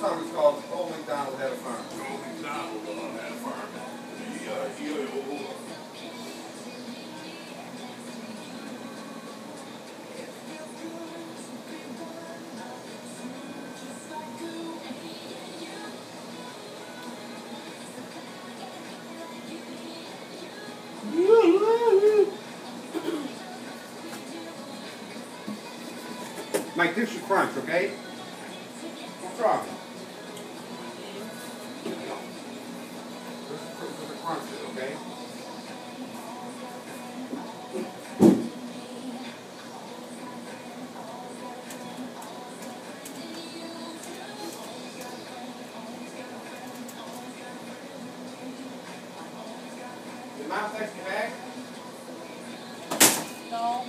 McDonald had a farm. Old McDonald uh, had a farm. He, uh, he, uh, Mike, this your crunch, okay? What's wrong? For the crunches, okay? Did? No.